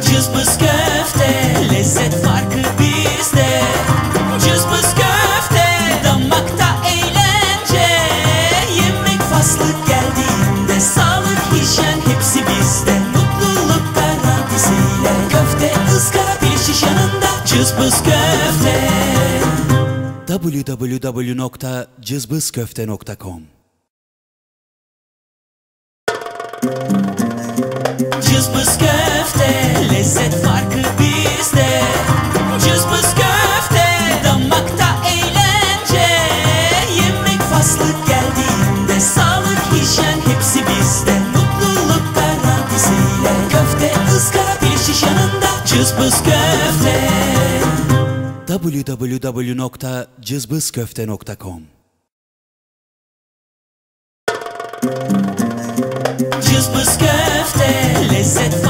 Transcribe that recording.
Cızbız köfte lezzet farkı bizde. Cızbız köfte damakta eğlence. Yemek faslı geldiğinde sağlık hijyen hepsi bizde. Mutluluk garantisiyle köfte ızgara bir şiş yanında Cızbız köfte. Www.cızbızköfte.com Cızbız köfte lezzet farkı bizde. Cızbız köfte damakta eğlence. Yemek faslı geldiğinde sağlık hijyen hepsi bizde. Mutluluk garantisiyle köfte ızgara bir şiş yanında. Cızbız köfte. Www.cızbızköfte.com Cızbız köfte said